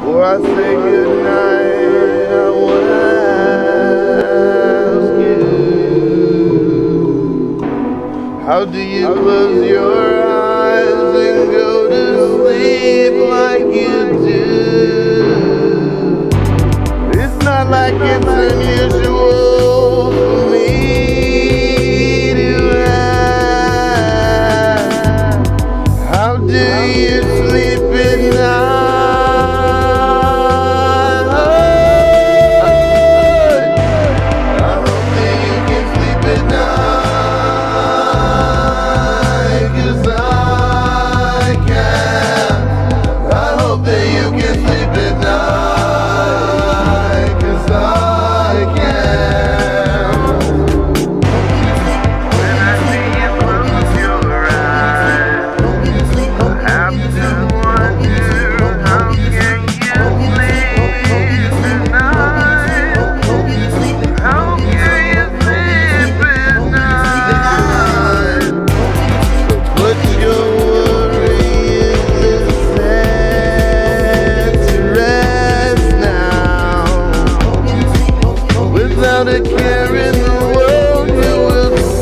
Before I say goodnight, I wanna ask you, how do you close your eyes and go to not a care in the world. You will sing.